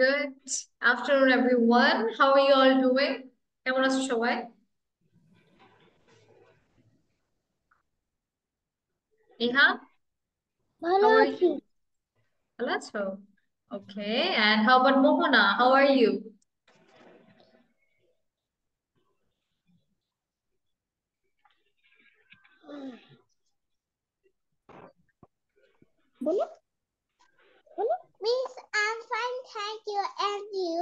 Good afternoon, everyone. How are you all doing? কেমন আছো সবাই? ইহা, ভালো how are আছি you? ভালো আছো? Okay. And how about Mohana? How are you? বলো বলো Miss, I'm fine, thank you. And you?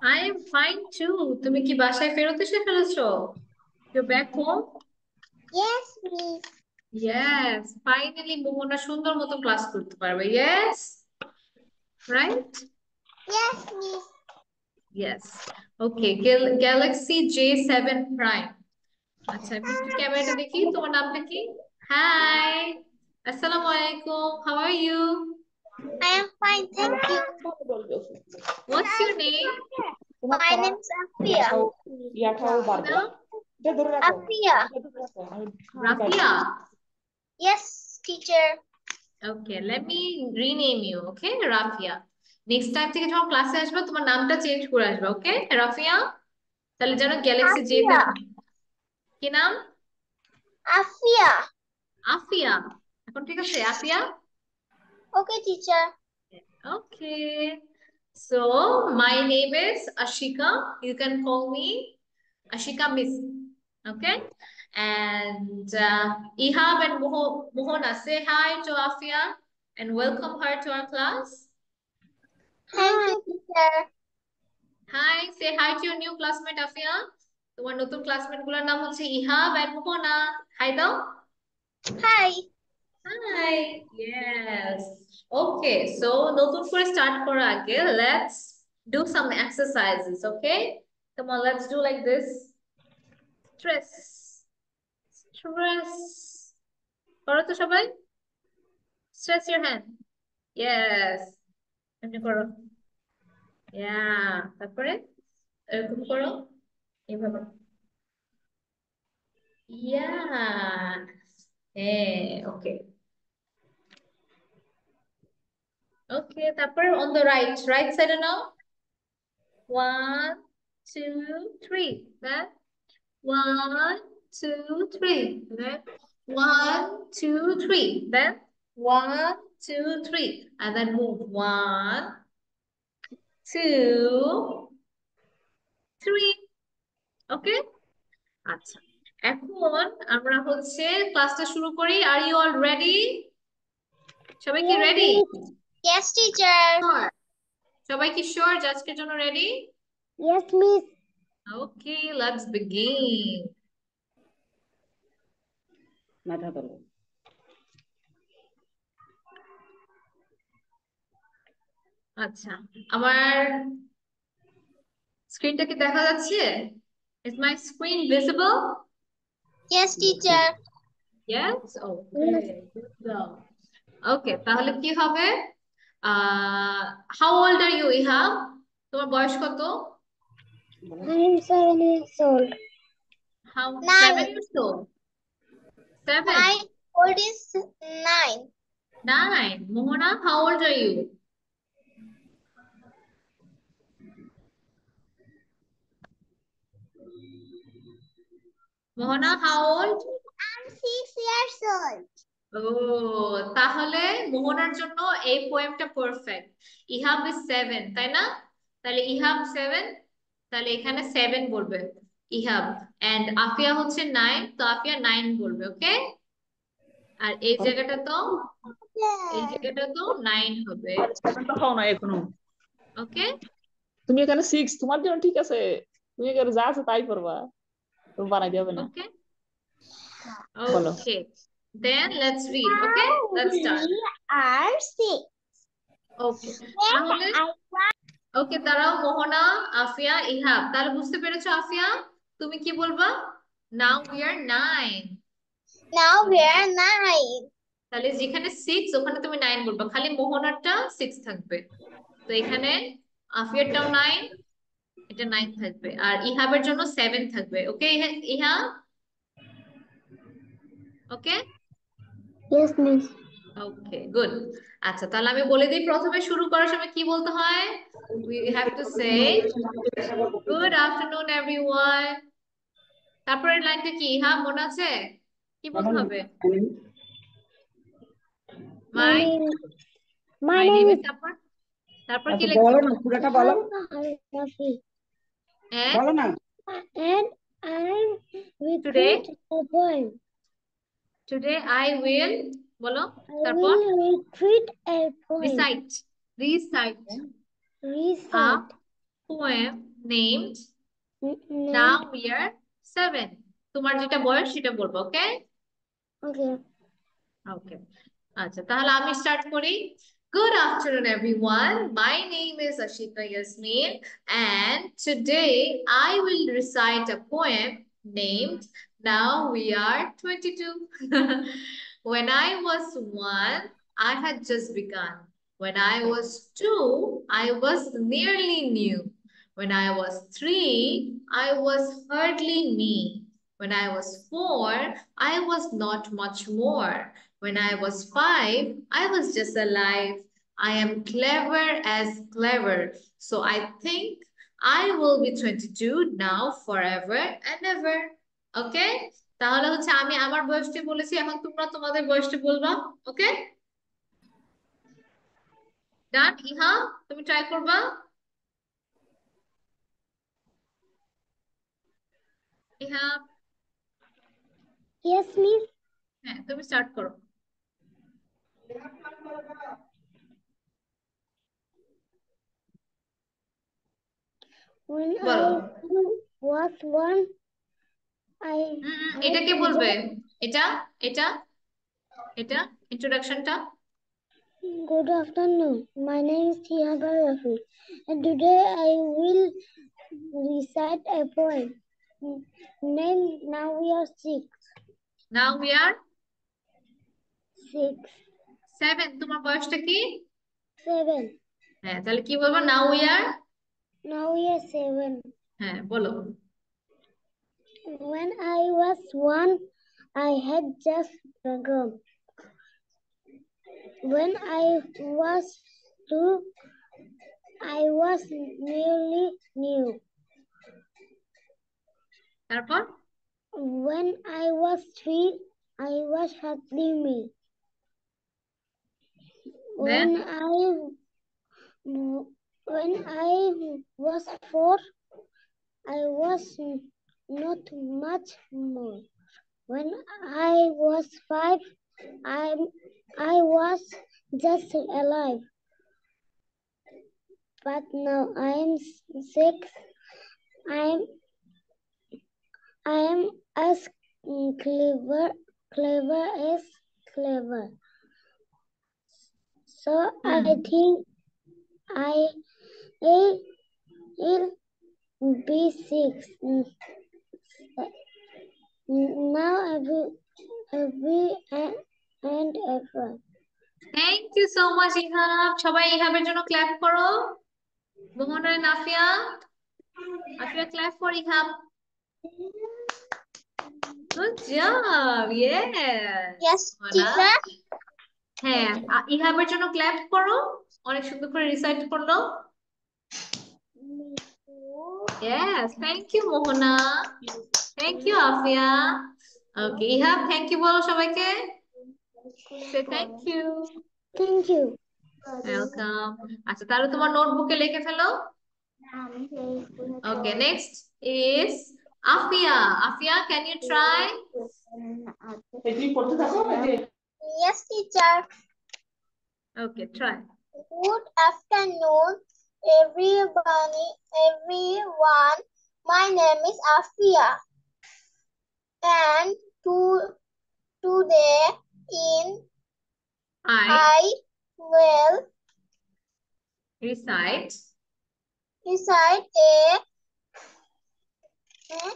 I am fine too. তুমি কি বাসায় ফেরত এসে ফেলেছো? You're back home? Yes, Miss. Yes. Finally, মোহনা সুন্দর মতো ক্লাস করতে পারবে. Yes? Right? Yes, Miss. Yes. Okay. Gal Galaxy J7 Prime. আচ্ছা আমি একটু ক্যামেরাটা দেখি তোমার নামটা কি হাই আসসালামু আলাইকুম how are you I am fine, thank you. What's your name My name is Afia. রাখো Afia. Rafia Yes, teacher. Okay let me rename you okay Rafia next time থেকে যখন ক্লাসে আসবে তোমার নামটা চেঞ্জ করে আসবে ওকে রাফিয়া তাহলে যেন গ্যালাক্সি জে কি নাম? Afia. আফিয়া এখন ঠিক আছে Afia Okay, teacher. Okay. So my name is Ashika. You can call me Ashika Miss. Okay. And uh, Ihab and Moho Mohona, say hi to Afia and welcome her to our class. Thank you, teacher. Hi, say hi to your new classmate Afia. তোমার নতুন classmate গুলোর নাম হচ্ছে ইহাব and Mohona high দাও Hi. Hi. Yes. Okay, so নতুন করে start করার আগে let's do some exercises, okay? Come on, let's do like this. Stress. Stress. করো তো সবাই? Stress your hand. Yes. এমনি করো। Yeah. তারপরে এরকম করো। এইভাবে। Yeah. হ্যাঁ, okay. Okay, তারপরে on the right, right side now. One, two, three. Then one, two, three. Then one, two, three. Then one, two, three. And then move. One, two, three. Okay? আচ্ছা এখন আমরা হচ্ছে ক্লাসটা শুরু করি are you all ready সবাই কি ready Yes, teacher. সবাই কি শিওর আজকের জন্য ready Yes, Miss. Okay, let's begin. মাথা তোলো আচ্ছা আমার স্ক্রিনটা কি দেখা যাচ্ছে Is my screen visible? Yes, teacher. Yes? Okay, good job. Okay, তাহলে কি হবে? Uh, how old are you, Ihab? তোমার বয়স কত? I am seven years old. How Nine. seven years old? Seven? My old is nine. Nine. Mohana, how old are you? Mohana, how old? I'm six years old. ও তাহলে মোহনার জন্য এই পোয়েমটা perfect Ihab is seven তাই না? তাহলে ইহাব seven তাহলে এখানে সেভেন বলবে ইহাব এন্ড আফিয়া হচ্ছে নাইন তো আফিয়া নাইন বলবে ওকে আর এই জায়গাটা তো এই জায়গাটা তো নাইন হবে। হও না এখনও। ওকে তুমি এখানে সিক্স তোমার জন্য ঠিক আছে। তুমি এখানে যা আছে তাই করবা তুমি বানাই যাবে না। Okay. Okay then let's read okay let's start We are six. Okay তাহলে ওকে দাঁড়াও মোহনা আফিয়া ইহাব তাহলে বুঝতে পেরেছ আফিয়া? তুমি কি বলবা? Now we are nine now we are nine. তাহলে যেখানে সিক্স ওখানে তুমি নাইন বলবা। খালি মোহনারটা সিক্স থাকবে। তো এখানে আফিয়ারটাও নাইন এটা নাইন থাকবে। আর ইহাবের জন্য সেভেন থাকবে। Okay Iha okay Yes, Miss. Okay good আচ্ছা তাহলে আমি বলে দিই প্রথমে শুরু করার সময় কি বলতে হয়? We have to say good afternoon everyone তারপরের লাইনটা কি? হ্যাঁ মনে আছে? কি বলতে হবে? My my my name name is is তারপর তারপর কি আচ্ছা লিখব বলো না পুরোটা বলো। বলো না। And I Today? repeat a poem. today I will বলো I তারপর will repeat a poem. recite recite a Recite. poem named N- now name. we are seven তোমার যেটা বয়স সেটা বলবো ওকে Okay. ওকে আচ্ছা তাহলে আমি স্টার্ট করি Good afternoon, everyone. My name is Ashita Yasmin, and today I will recite a poem named Now We Are 22. When I was one, I had just begun. When I was two, I was nearly new. When I was three, I was hardly me. When I was four, I was not much more. When I was five, I was just alive. I am clever as clever. So I think I will be 22 now, forever and ever. Okay? তাহলে হচ্ছে আমি আমার বয়সটা বলেছি এখন তোমরা তোমাদের বয়সটা বলবা ওকে ডান ইহা তুমি ট্রাই করবা ইহা Yes, miss. হ্যাঁ তুমি স্টার্ট করো When বলো I was one, I উম, উম, এটা কে বলবে এটা এটা এটা ইন্ট্রোডাকশনটা Good afternoon. My name is Tiaga Rafi, and today I will recite a poem. Name now we are six. Now we are Six. Seven তোমার বয়সটা কি Seven. হ্যাঁ তাহলে কি বলব now we are Now we are seven. হ্যাঁ বলো When I was one, I had just begun. When I was two, I was nearly new. তারপর When I was three, I was hardly me. When I when I was four, I was not much more. When I was five, I I was just alive. But now I am six. I am I am as clever clever as clever. So I Hmm. think I will be six. Mm. Now every every and, and ever. Thank you so much Ihab সবাই ইহাবের জন্য clap করো। Mohona Nafia. Nafia clap for Ihab good job yes Yes, Mohona হ্যাঁ ইহাবের জন্য clap করো। অনেক সুন্দর করে রিসাইট করল। Yes thank you Mohona thank you Afia okay Ihab thank you বলো সবাইকে say thank you Thank you. Welcome আচ্ছা তাহলে তোমার নোটবুকে লিখে ফেলো Okay, next is Afia. Afia, can you try? Yes, teacher. Okay, try. Good afternoon, everybody, everyone. My name is Afia, and to, today in I I will recite recite a hmm,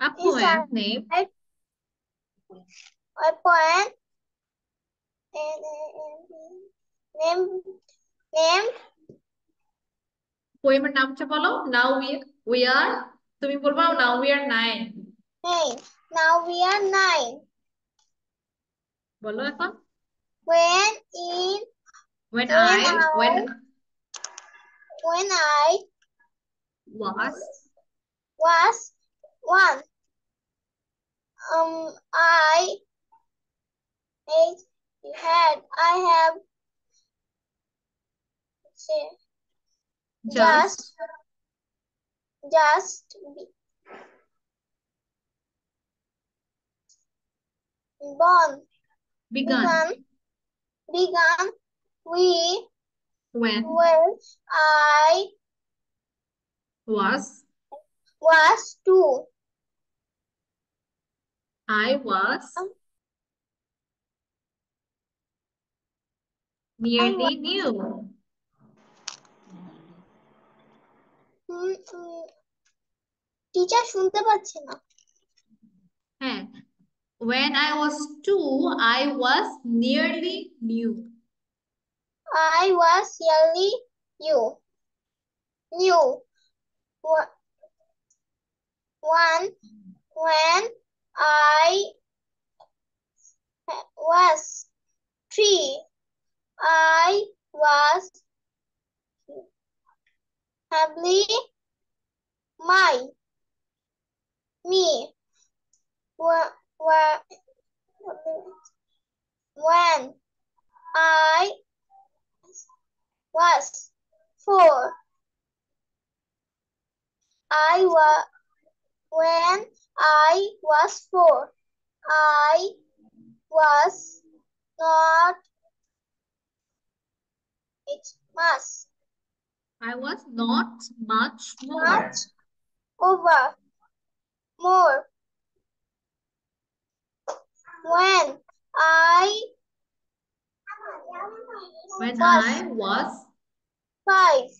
a poem Recite. named a poem named named poem এর নামটা বলো Now we we are তুমি বলবা Now we are nine. name. Now we are nine. বলো এখন When in when When I I- when when I was was one, um, I ate, had, I have say, just just, be- born, begun. Begun, begun, we, when when I was was two, I was um, nearly new teacher শুনতে পাচ্ছে না হ্যাঁ when I was two I was nearly new I was nearly you. New. Wha- One when I was three, I was happily my me. Wha- wha- When I was four. I was when I was four. I was not it much I was not much more much over more when I when was I was five.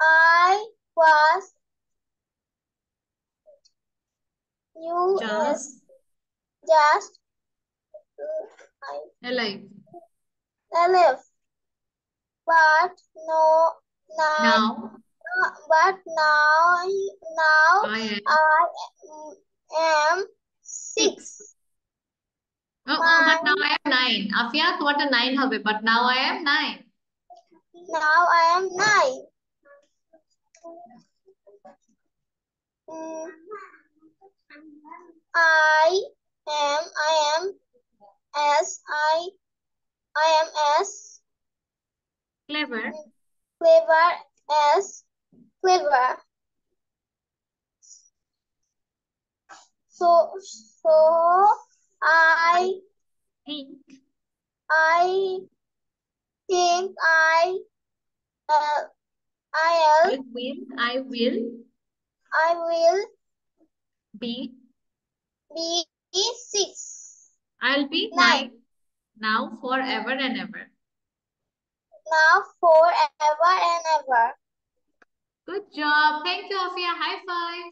I was you just just alive alive. But no now, now. But now, now I am, I am six. Oh, oh, but now I am nine. Afiat, what a nine have But now I am nine. Now I am nine. I am, I am, as I, I am as. Clever clever as clever. So so I think I think I uh, I'll I will I will I will be be six. I'll be Nine. nine now forever and ever Now forever and ever. good job. Thank you Afia high five.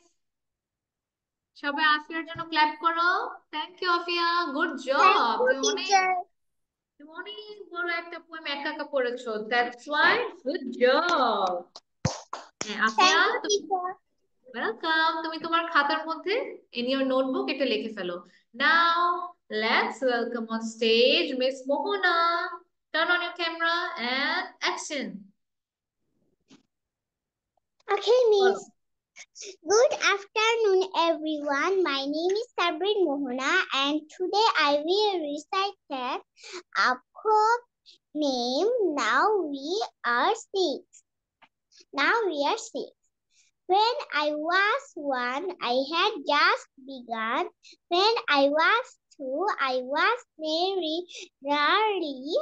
সবাই আফিয়ার জন্য clap করো। Thank you Afia good job Thank you, তুমি অনেক. তুমি অনেক বড় একটা poem একা একা পড়েছো। That's why good job Afia Thank you, teacher. Welcome তুমি তোমার খাতার মধ্যে ইন ইওর নোটবুক এটা লিখে ফেলো। Now let's welcome on stage miss Mohona Turn on your camera and action. Okay, Miss. Good afternoon, everyone. My name is Sabrin Mohana, and today I will recite Abkhop name. Now we are six. Now we are six. When I was one, I had just begun. When I was two, I was very rarely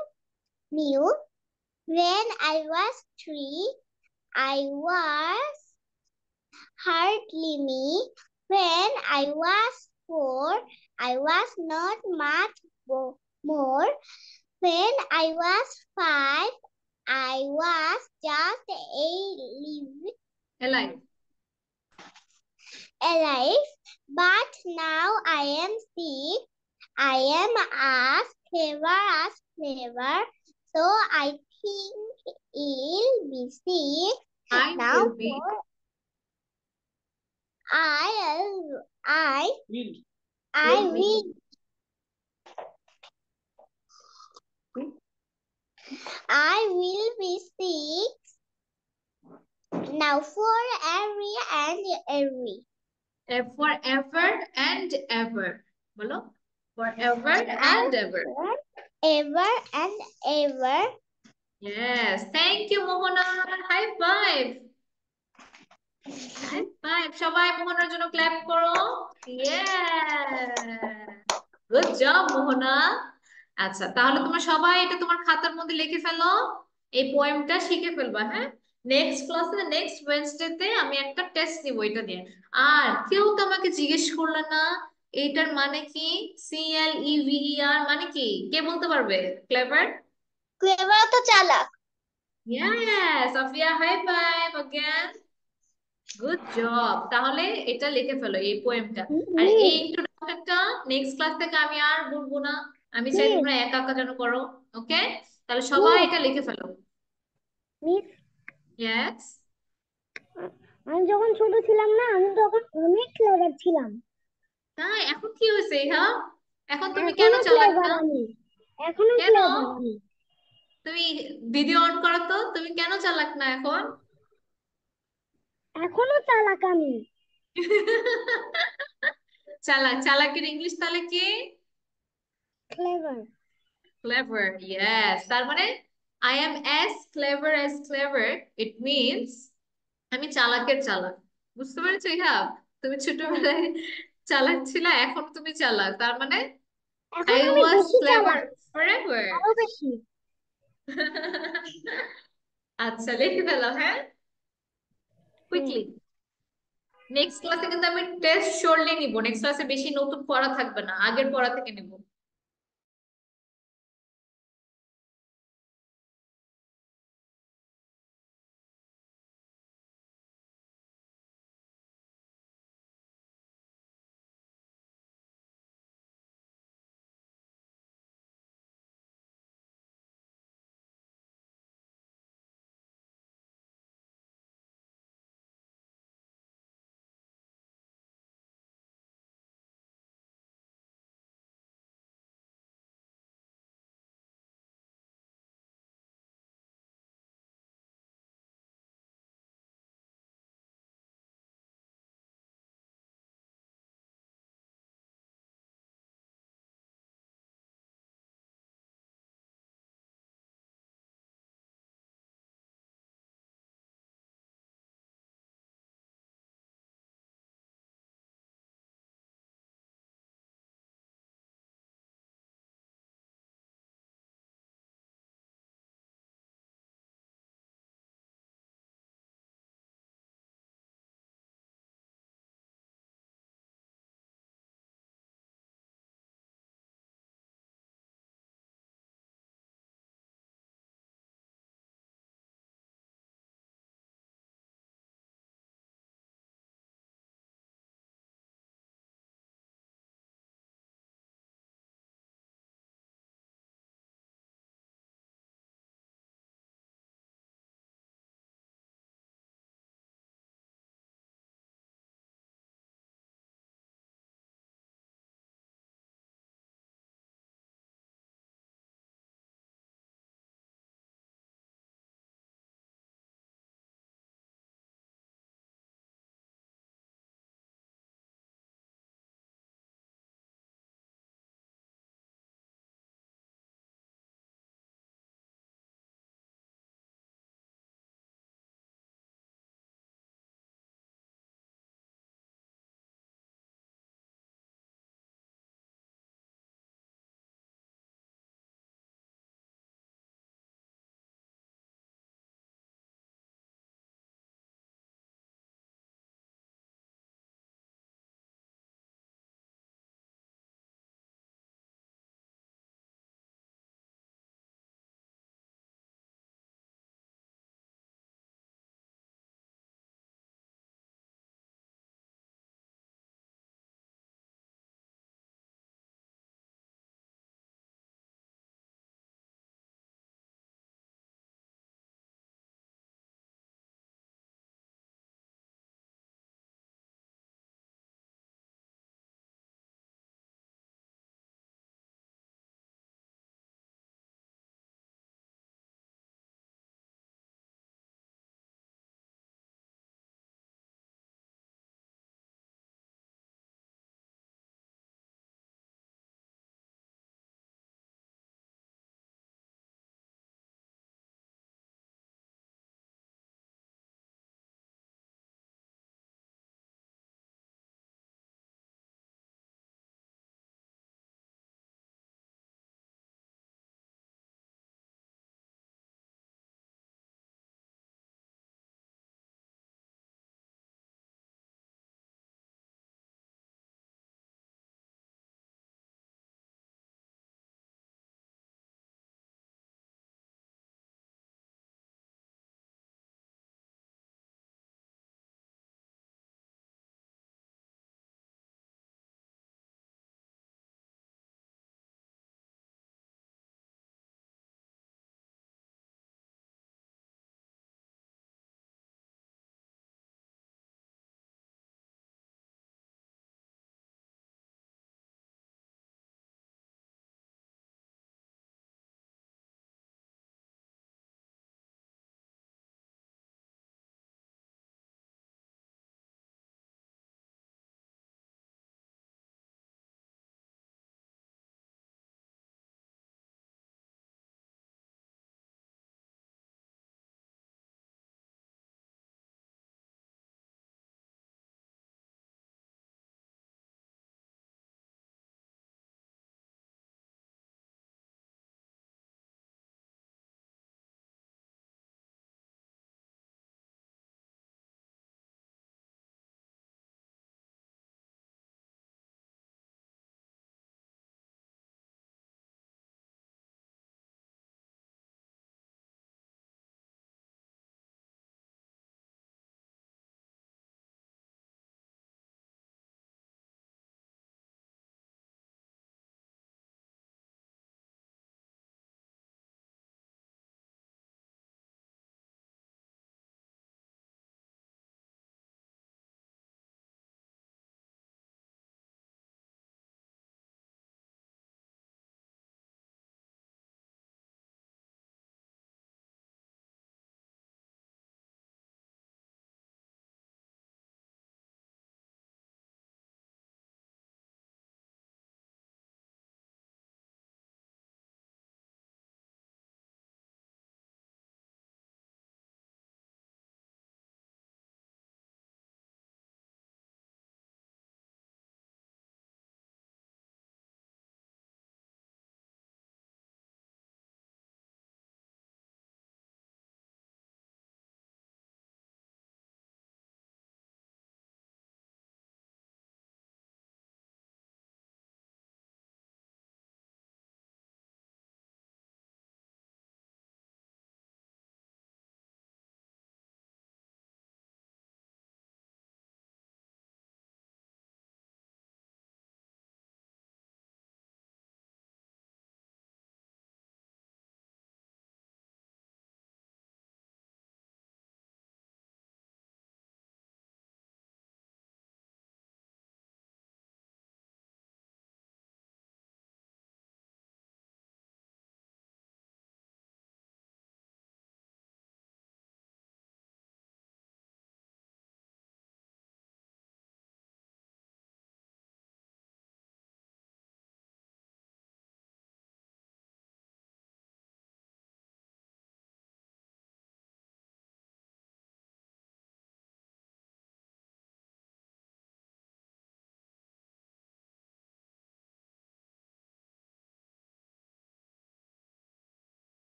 New. When I was three, I was hardly me. When I was four, I was not much more. When I was five, I was just a live. Alive. Alive. But now I am sick. I am as clever as clever. So I think it'll be six. I now will be. I I. I will. I will be six. Now for every and every. And forever and ever. Bolo? Forever and ever. Ever and ever. yes. Thank you Mohona high five. High five. সবাই মোহনার জন্য clap করো। Yeah good job, মোহনা। আচ্ছা তাহলে তোমরা সবাই এটা তোমার খাতার মধ্যে লিখে ফেলো। এই পোয়েমটা শিখে ফেলবা হ্যাঁ? নেক্সট ক্লাসে নেক্সট ওয়েডনেসডেতে আমি একটা টেস্ট নিব এটা দিয়ে আর কেউ তো আমাকে জিজ্ঞেস করল না এইটার মানে কি? সি এল ই ভি আর মানে কি? কে বলতে পারবে? ক্লেভার? Clever তো চালাক। Yes, Safia, high five again. Good job. তাহলে এটা লিখে ফেলো এই পোয়েমটা আর এই ইন্ট্রোডাকশনটা নেক্সট ক্লাস থেকে আমি আর বলব না। আমি চাই তোমরা একা একা যেন করো ওকে তাহলে সবাই এটা লিখে ফেলো। মিস ইয়েস আমি যখন ছোট ছিলাম না আমি তখন অনেক ক্লেভার ছিলাম। তাই? এখন কি হয়েছে হ্যাঁ এখন তুমি কেন চালাক না এখনও কেন? তুমি ভিডিও অন করো তো তুমি কেন চালাক না এখন? এখনও চালাক আমি। চালাক চালাকের ইংলিশ তাহলে কি? Clever Clever, yes. তার মানে I am as clever as clever. It means আমি চালাকের চালাক। বুঝতে পেরেছ ইহা? তুমি ছোটবেলায় চালাক ছিল এখন তুমি চালাক তার মানে এখন I আমি was বেশি clever চালাক forever. আরও বেশি। আচ্ছা লিখে ফেলো হ্যাঁ? কুইকলি নেক্সট ক্লাসে কিন্তু আমি টেস্ট শর্টলি নিব। নেক্সট ক্লাসে বেশি নতুন পড়া থাকবে না। আগের পড়া থেকে নিব।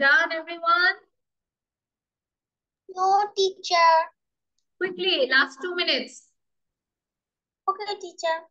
Done, everyone? No, teacher. Quickly, last two minutes. Okay, teacher.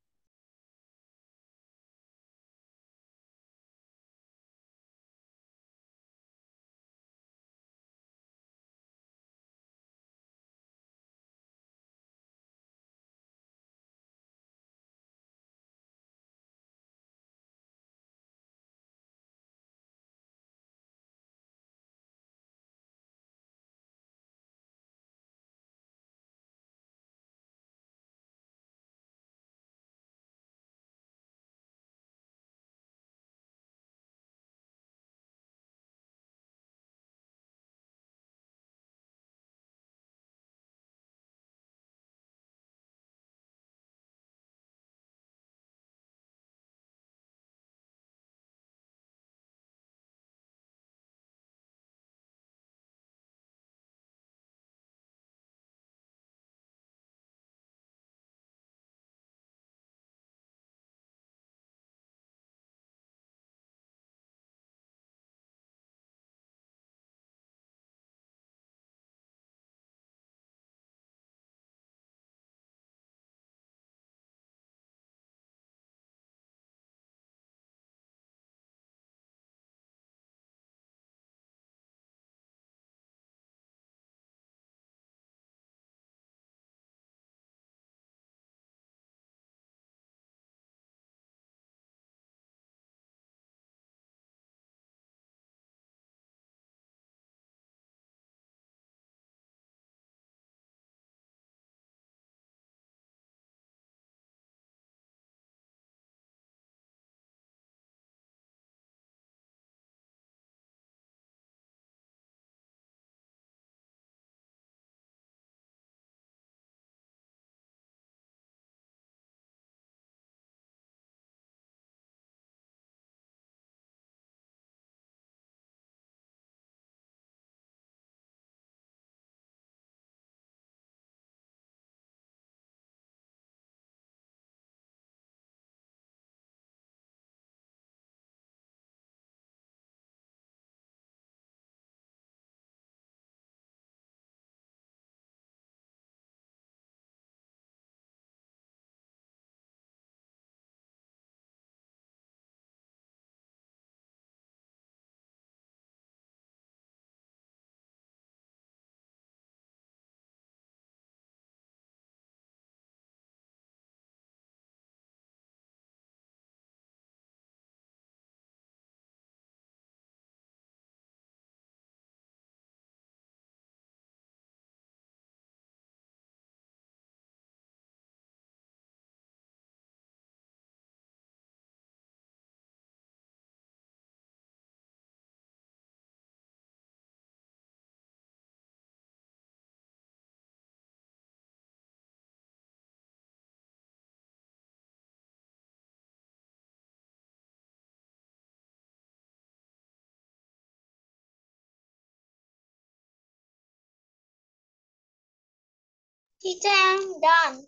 Teacher, I'm done.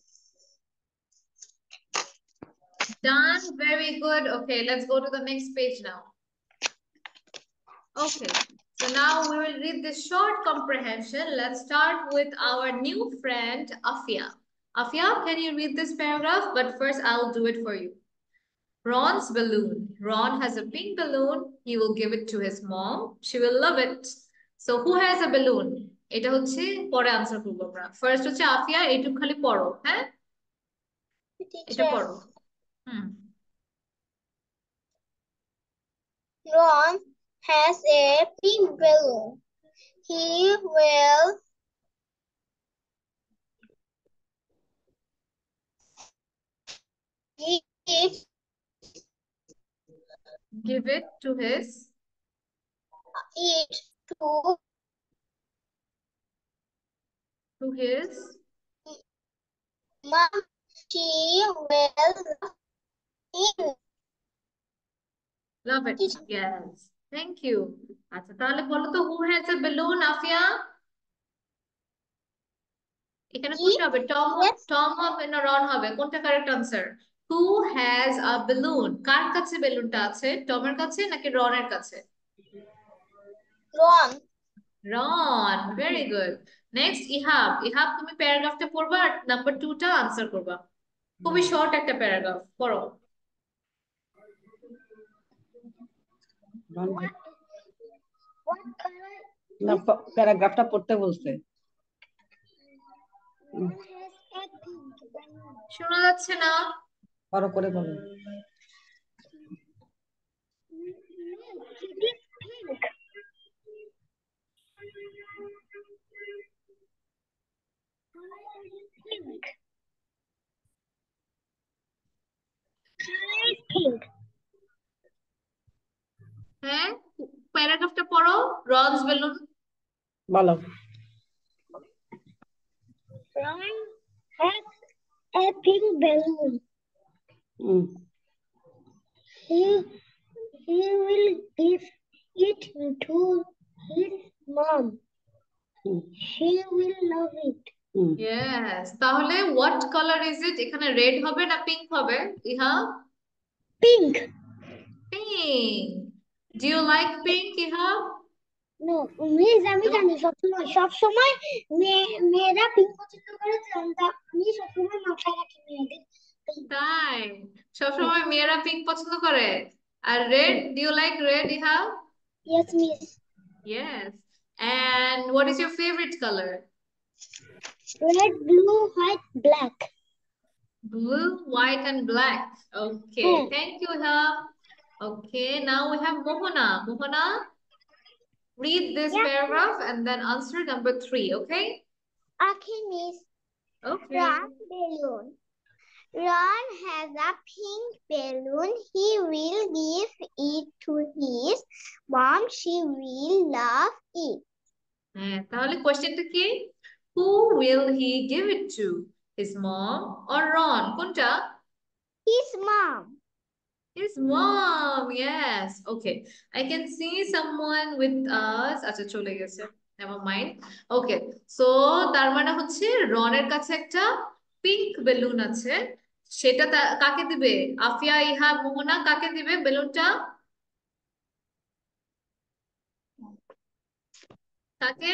Done. Very good. Okay, let's go to the next page now. Okay, so now we will read this short comprehension. Let's start with our new friend, Afia. Afia, can you read this paragraph? But first, I'll do it for you. Ron's balloon. Ron has a pink balloon. He will give it to his mom. She will love it. So who has a balloon? এটা হচ্ছে পরে answer করবো আমরা first হচ্ছে আফিয়া এইটুকু খালি পড়ো হ্যাঁ এটা Teacher, পড়ো হুম Ron has a pink balloon. He will give give it to his it to to his mom. She will love him. love it yes thank you আচ্ছা তাহলে বলো তো who has a balloon Afia এখানে কোনটা হবে Tom. Tom হবে না Ron হবে কোনটা correct answer who has a balloon কার কাছে বেলুনটা আছে টমের কাছে নাকি রনের কাছে Ron. Ron very good next Ihab Ihab তুমি প্যারাগ্রাফটা পড়বা আর নাম্বার টুটা আনসার করবা। খুবই শর্ট একটা প্যারাগ্রাফ পড়ো। প্যারাগ্রাফটা পড়তে বলছে? শোনা যাচ্ছে না। বড় করে বলো। pink. Color is pink. Color is pink. হ্যাঁ প্যারাগ্রাফটা পড়ো রনস বেলুন বলো Ron has a pink balloon. Hmm He he will give it to his mom. Hmm She will love it. Yes তাহলে হোয়াট কালার ইজ ইট এখানে red হবে না pink হবে Ihab Pink. Pink do you like pink Ihab No, miss আমি জানি সবসময় সবসময় মেয়ে মেয়েরা পিঙ্ক পছন্দ করে জানতা আমি সবসময় মাথায় রাখি মেয়েদের. তাই সবসময় মেয়েরা পিঙ্ক পছন্দ করে আর red do you like red Ihab Yes, miss. Yes. And what is your favorite color? Red, blue, white, black. Blue, white, and black. Okay. Hmm. Thank you, Hab. Okay. Now we have Mohana. Mohana, read this Yeah. paragraph and then answer number three. Okay. Okay, miss. Okay. Ron balloon. Ron has a pink balloon. He will give it to his mom. She will love it. হ্যাঁ তাহলে কোয়েশ্চেনটা কি Who will he give it to? His mom or Ron? কোনটা? His mom. His mom, yes. Okay. I can see someone with us. আচ্ছা চলে গেছে. Never mind. Okay. So তার মানে হচ্ছে রনের কাছে একটা পিঙ্ক বেলুন আছে। সেটা কাকে দিবে? আফিয়া, ইহা, মোহনা কাকে দিবে বেলুনটা? কাকে?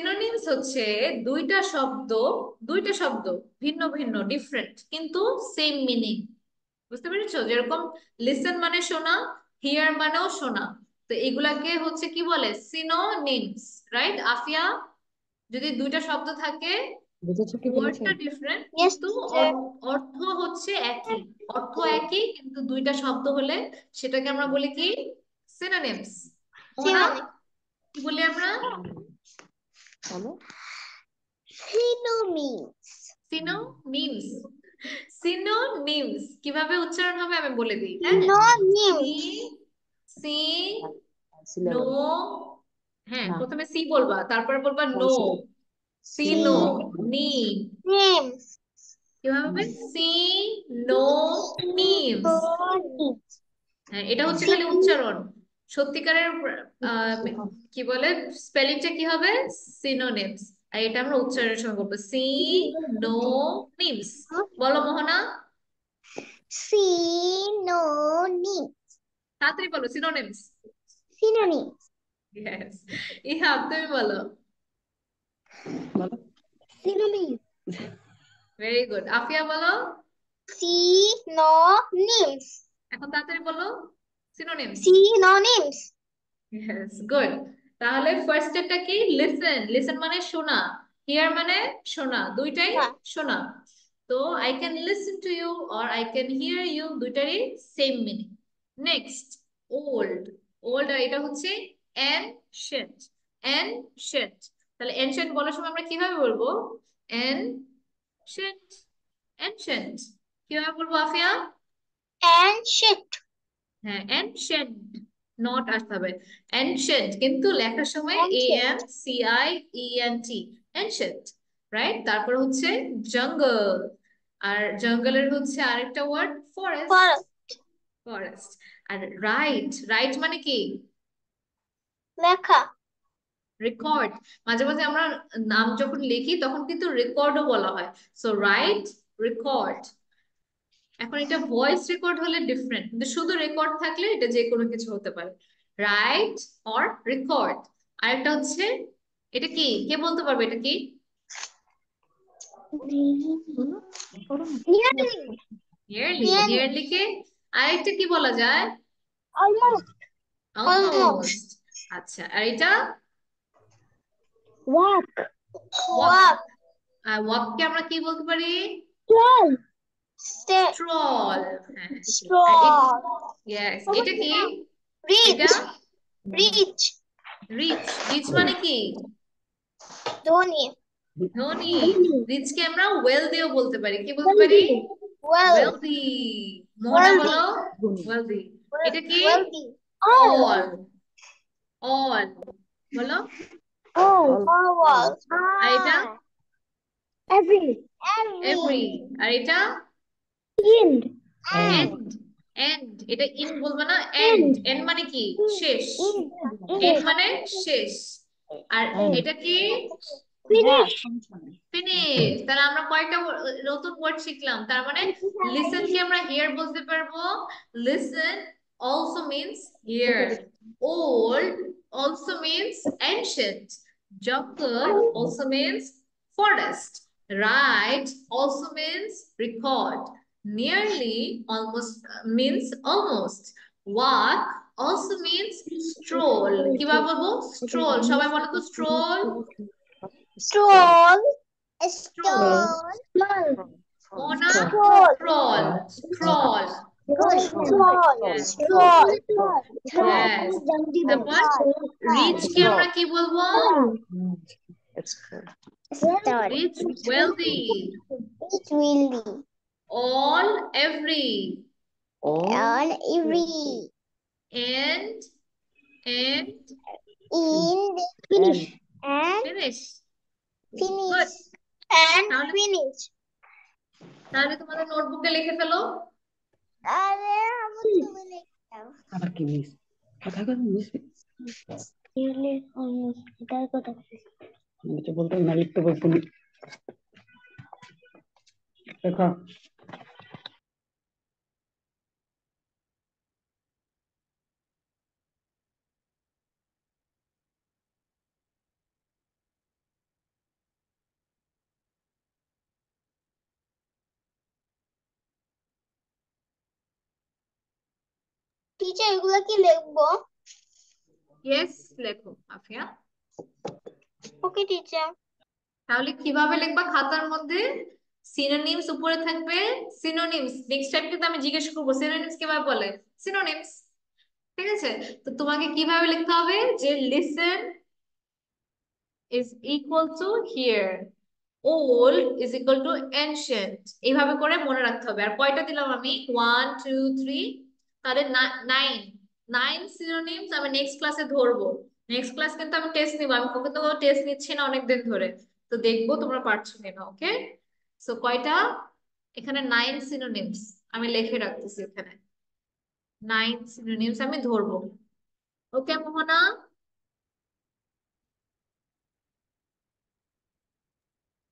সিনোনিমস হচ্ছে দুইটা শব্দ দুইটা শব্দ ভিন্ন ভিন্ন ডিফারেন্ট কিন্তু সেম মিনিং বুঝতে পেরেছ? যেরকম লিসেন মানে শোনা হিয়ার মানেও শোনা। তো এগুলাকে হচ্ছে কি বলে? সিনোনিমস রাইট আফিয়া যদি দুইটা শব্দ থাকে ওয়ার্ডটা ডিফারেন্ট কিন্তু অর্থ হচ্ছে একই। অর্থ একই কিন্তু দুইটা শব্দ হলে সেটাকে আমরা বলি কি? সিনোনিমস. কি বলি আমরা? বলো। Synonyms. সিনোনিমস সিনোনিমস কীভাবে উচ্চারণ হবে আমি বলে দিই হ্যাঁ? Synonyms. সি নো হ্যাঁ না। প্রথমে সি বলবা তারপরে বলবা নো। সিনো নি। Names. কীভাবে হবে? Synonyms. হ্যাঁ এটা হচ্ছে খালি উচ্চারণ। সত্যিকারের আহ, কি বলে? স্পেলিংটা কি হবে? সিনোনিমস আর এটা আমরা উচ্চারণের সময় সি নো নিমস বলো মোহনা। Synonyms. তাড়াতাড়ি বলো সিনোনিমস Synonyms. ইয়েস ইহাব তুমি বলো। বলো। Synonyms. ভেরি গুড আফিয়া বলো। Synonyms. এখন তাড়াতাড়ি বলো। Synonyms Synonyms. ইয়েস গুড তাহলে ফার্স্ট স্টেপটা কি? লিসেন লিসেন মানে শোনা। হিয়ার মানে শোনা। দুইটাই হ্যাঁ। শোনা। তো I can listen to you or I can hear you দুইটারই same meaning next old old আর এটা হচ্ছে এনশেন্ট এনশেন্ট তাহলে এনশেন্ট বলার সময় আমরা কীভাবে বলব? এনশেন্ট এনশেন্ট কীভাবে বলব আফিয়া? Ancient. হ্যাঁ ancient নট আসতে হবে এনশিয়েন্ট কিন্তু লেখার সময় A N C I E N T ancient right তারপর হচ্ছে জঙ্গল আর জঙ্গলের হচ্ছে আরেকটা ওয়ার্ড ফরেস্ট ফরেস্ট আর রাইট রাইট মানে কি? লেখা। রেকর্ড মাঝে মাঝে আমরা নাম যখন লিখি তখন কিন্তু রেকর্ডও বলা হয়। সো রাইট রেকর্ড এখন এটা ভয়েস রেকর্ড হলে ডিফারেন্ট কিন্তু শুধু রেকর্ড থাকলে এটা যে কোনো কিছু হতে পারে। রাইট অর রেকর্ড আরেকটা হচ্ছে এটা কি? কে বলতে পারবে এটা কি? আরেকটা কি বলা যায়? অলমোস্ট আচ্ছা আর এটা. আর ওয়াককে আমরা কি বলতে পারি. Step. স্ট্রল হ্যাঁ ইয়েস এটা কি? Reach. এটা রিচ রিচ মানে কি? ধনী ধনী রিচ কে আমরা ওয়েল দিয়েও বলতে পারি। কি বলতে পারি? Well. ওয়েলদি মোহনা বলো ওয়েলদি এটা কি? অল অল বলো। All. All. আর এটা? Every. এভরি আর এটা? End. এন্ড এন্ড এটা ইন বলব না এন্ড এন্ড মানে কি? শেষ. এন্ড মানে শেষ. আর এটা কি? Finish. ফিনিশ তাহলে আমরা কয়টা নতুন ওয়ার্ড শিখলাম। তার মানে লিসেন কি আমরা হিয়ার বলতে পারব। Listen also means hear old also means ancient. Jungle also means forest. Right also means record. nearly almost uh, means almost walk also means stroll কিভাবে বলবো stroll সবাই বলো তো stroll Stroll. Stroll. Mona Stroll. scroll scroll Stroll. Yes. Stroll. Yes. তারপর reach কে আমরা কি বলবো rich wealthy It's really all every all every and and in the finish and finish finish Good. and তাহলে- finish. তাহলে তোমাদের নোটবুকে লিখে ফেলো আরে আমার তুমি লিখতাম আবার কি মিস কথা কথা মিস Nearly almost কথা আমি কিছু বলতে না লিখতে বলতে নি। দেখো টিচার এগুলো কি লিখব? ইয়েস লেখো আফিয়া। ওকে টিচার তাহলে কীভাবে লিখবা খাতার মধ্যে? সিনোনিমস উপরে থাকবে। সিনোনিমস নেক্সট টাইম কিন্তু আমি জিজ্ঞেস করব সিনোনিমস কীভাবে বলে? সিনোনিমস ঠিক আছে? তো তোমাকে কীভাবে লিখতে হবে? যে listen is equal to hear old is equal to ancient এইভাবে করে মনে রাখতে হবে। আর কয়টা দিলাম আমি? ওয়ান টু থ্রি তাহলে নাইন নাইন সিনোনিমস আমি নেক্সট ক্লাসে ধরবো। নেক্সট ক্লাস কিন্তু আমি টেস্ট নিবো। আমি কিন্তু টেস্ট নিচ্ছি না অনেকদিন ধরে। তো দেখব তোমরা পারছ কিনা ওকে সো কয়টা? এখানে নাইন সিনোনিমস আমি লিখে রাখতেছি এখানে। নাইন সিনোনিমস আমি ধরবো। Okay Mohona?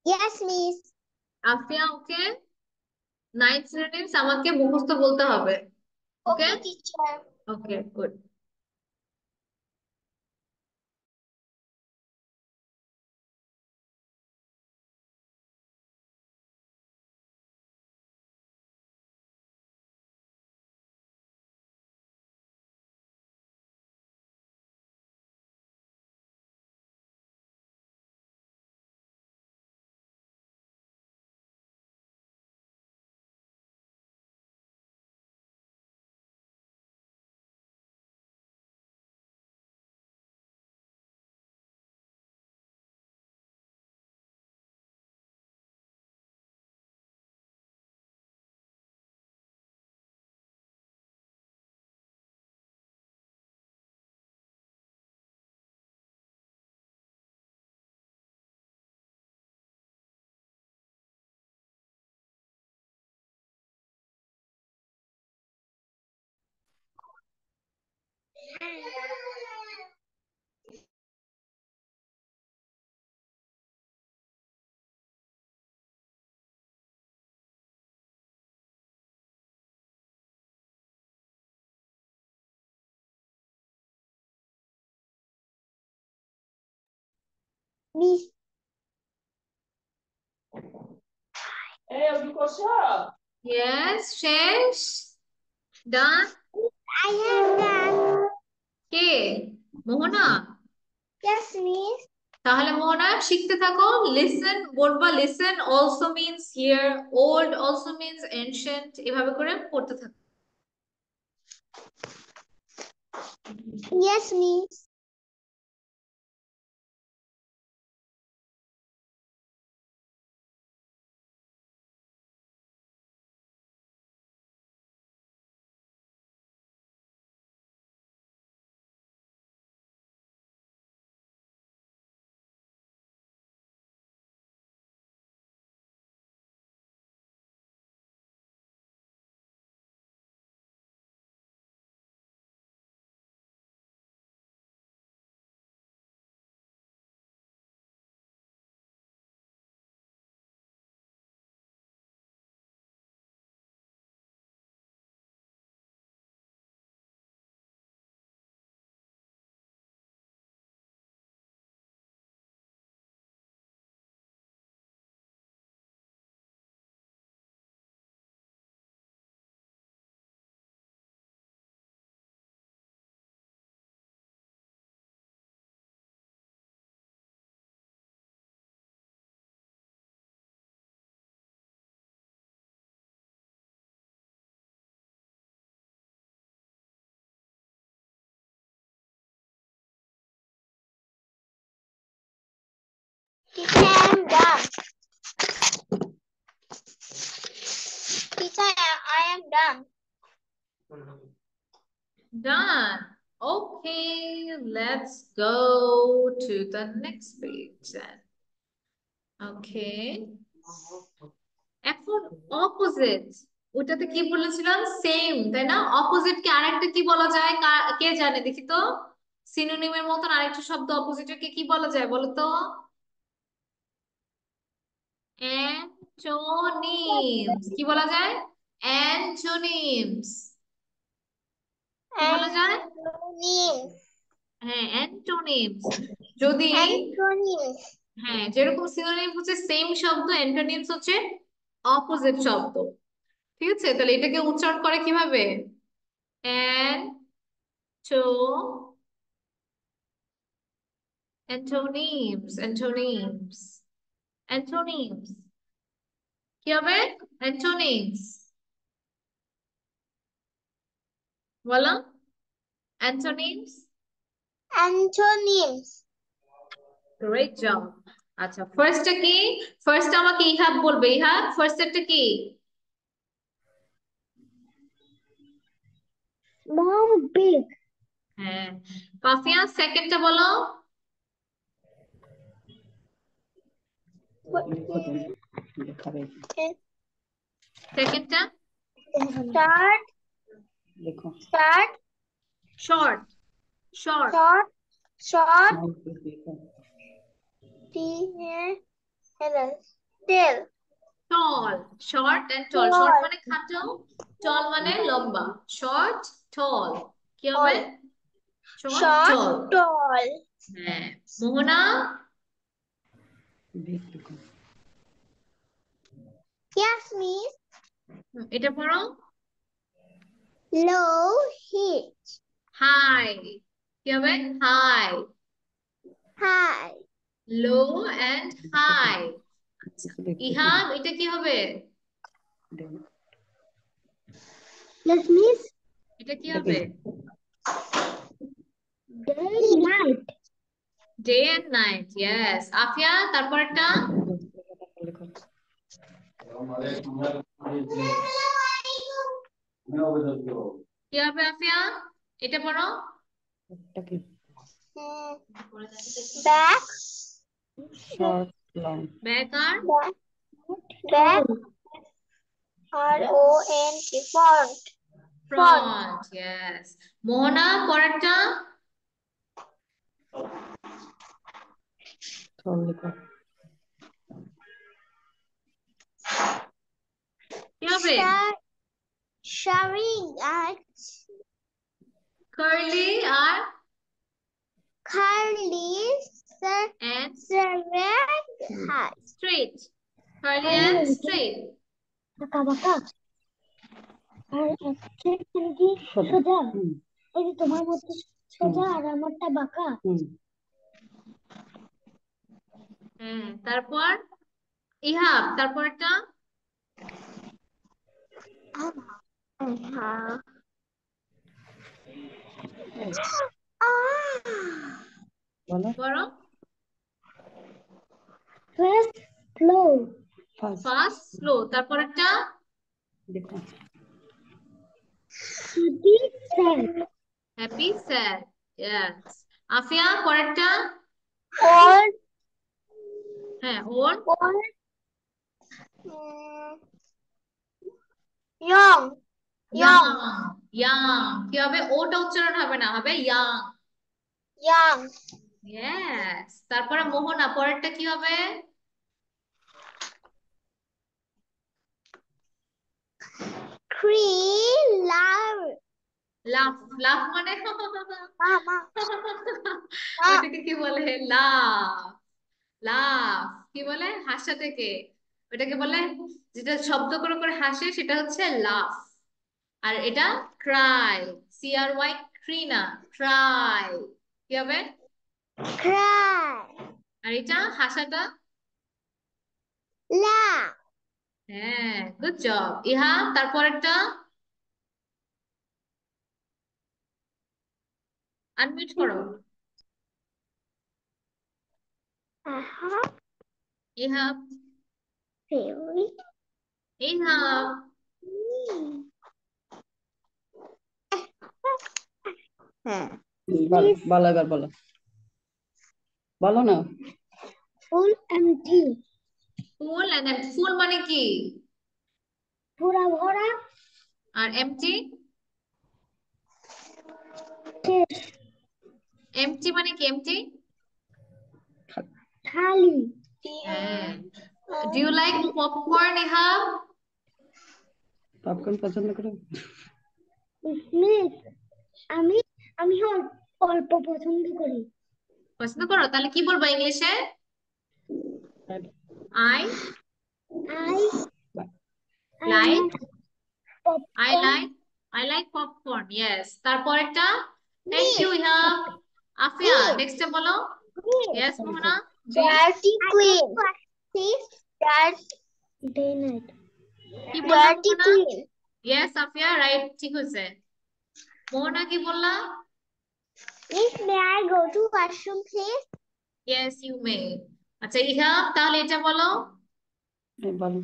Yes miss Afia okay nine synonyms আমাকে মুখস্থ বলতে হবে। Okay. Okay, teacher. Okay, good. Me. Hey, Abdul Yes, change. Done. I am done. K Mohona Yes, Miss. তাহলে মোহনা শিখতে থাকো লিসেন বা listen also means hear old also means ancient এভাবে করে পড়তে থাকো Yes, Miss. Teacher, I am done. Okay, let's go to the next page then. Okay. এখন opposite ওটাতে কি বলেছিলাম? সেম তাই না? অপোজিট কে আরেকটা কি বলা যায়? কা- জানে? দেখি তো। সিনোনিমের মতন আরেকটা শব্দ অপোজিটের কে কি বলা যায় বলো তো? অ্যান্টোনিমস কি বলা যায়? অ্যান্টোনিমস কি বলা যায়? Antonyms. হ্যাঁ অ্যান্টোনিমস যদি Antonyms. হ্যাঁ যেরকম সিনোনিম হচ্ছে সেম শব্দ অ্যান্টোনিমস হচ্ছে অপোজিট শব্দ। ঠিক আছে? তাহলে এটাকে উচ্চারণ করে কীভাবে? Anto antonyms antonyms অ্যান্টোনিমস কি হবে অ্যান্টোনিমস বলো অ্যান্টোনিমস Antonyms. গ্রেট জব আচ্ছা ফার্স্টটা কি ফার্স্ট আমাকে ইহাব বলবে ইহাব ফার্স্ট একটা কি Mom, big. হ্যাঁ কাফিয়া সেকেন্ডটা বলো দেখাবে সেকেন্ডটা Start, দেখো start, short short short, short, দেখো T, L, tail. Tall short and tall short মানে খাটো টল মানে লম্বা শর্ট টল কি হবে শর্ট Short, টল tall. হ্যাঁ মোহনা বেগ দেখো Yes, miss. হুম, এটা পড়ো Low, hitch. হাই কি হবে high High. Low and high আচ্ছা দেখো ইহাব এটা কি হবে দেখো Yes, miss. এটা কি হবে Day, night. Day and night yes Afia তারপরটা লেখো কি হবে আফিয়া এটা পড়ো একটা কি Hmm. Back, short long back আর back. R O N T, front. Front yes Mohona পরেরটা Third লেখো কি হবে কার্লি আর hat. স্ট্রেট কার্লি এন্ড বাঁকা বাঁকা আর কি সোজা। এই তোমার মতো সোজা আর আমারটা বাঁকা। হ্যাঁ তারপর? ইহাব তারপরটা বলো। ফার্স্ট স্লো তারপরটা স্যার হ্যাপি ইয়েস আফিয়া পরেরটা? হ্যাঁ ওর ওর ইয়ং ইয়াং ইয়াং কি হবে ওটা উচ্চারণ হবে না হবে ইয়াং ইয়ং ইয়েস তারপরে মোহনা পরেরটা কি হবে ক্রি লাভ লাফ লাফ মানে মামা ওটাকে কি বলে লাফ লাফ কি বলে? হাসা থেকে। ওটাকে বলে যেটা শব্দ করে করে হাসে সেটা হচ্ছে লাফ। আর এটা ক্রাই সি আর ওয়াই ক্রি না ক্রাই কি হবে? আর এটা হাসাটা? হ্যাঁ গুড জব ইহা তারপরেরটা আনমিউট করো। আহা ইহা ফেরি ইহা হ্যাঁ বলো এবার বলো। বলো না। ফুল এমটি ফুল এন্ড ফুল মানে কি? পুরা ভরা। আর এমটি এমটি মানে কি? এমটি খালি হ্যাঁ do you like popcorn Iha popcorn পছন্দ করো? স্মিথ আমি আমি অল্প পছন্দ করি। পছন্দ করো? তাহলে কি বলব ইংলিশে? I I like I like I like popcorn yes তারপরেরটা thank you Iha Afia next বলো। Yes Mohona Dirty queen. Please, dirty. Day night. কি বললা Dirty Mohona queen. Yes Afia right ঠিক হয়েছে মোহনা কি বললা Miss, may I go to washroom, please? Yes you may আচ্ছা ইহা তাহলে এটা বলো এই বলো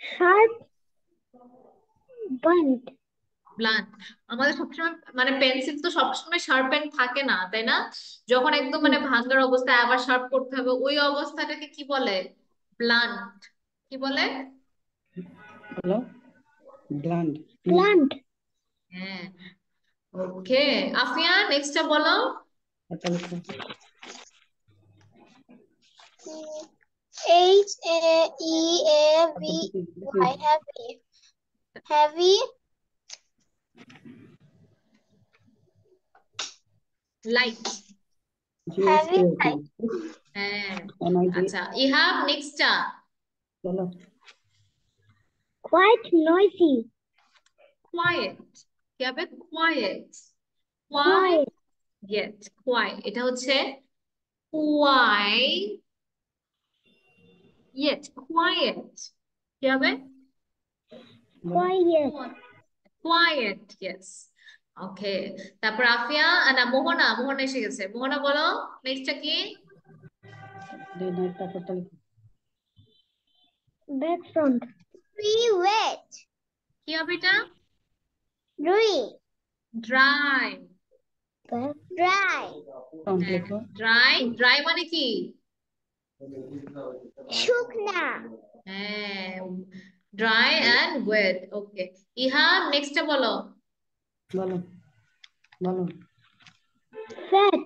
Sharp. Bunt. ব্লান্ট। আমাদের সবসময় মানে পেন্সিল তো সবসময় শার্পেন থাকে না তাই না? যখন একদম মানে ভাঙার অবস্থায় আবার শার্প করতে হবে ওই অবস্থাটাকে কি বলে? ব্লান্ট। কি বলে? বলো ব্লান্ড Blunt. হ্যাঁ। ওকে আফিয়া নেক্সটটা বলো। H A E A V Y heavy. Heavy. Light Heavy light. হ্যাঁ এনআইডি আচ্ছা ইহাব নেক্সটটা বলো Quite noisy. কোয়াইট কি হবে কোয়াইট Quiet. কোয়াইট কোয়াইট এটা হচ্ছে কোয়াই ইয়েট কোয়াইট কি হবে Quiet. কোয়াইট ইয়েস ওকে তারপর আফিয়া না মোহনা মোহনা এসে গেছে। মোহনা বলো নেক্সটটা কি? Back front. Free wet. কি হবে এটা? Dry. Dry Dry. Dry dry মানে কি? শুকনা. হ্যাঁ Dry and wet okay Ihab নেক্সটটা বলো বলো বলো Fat.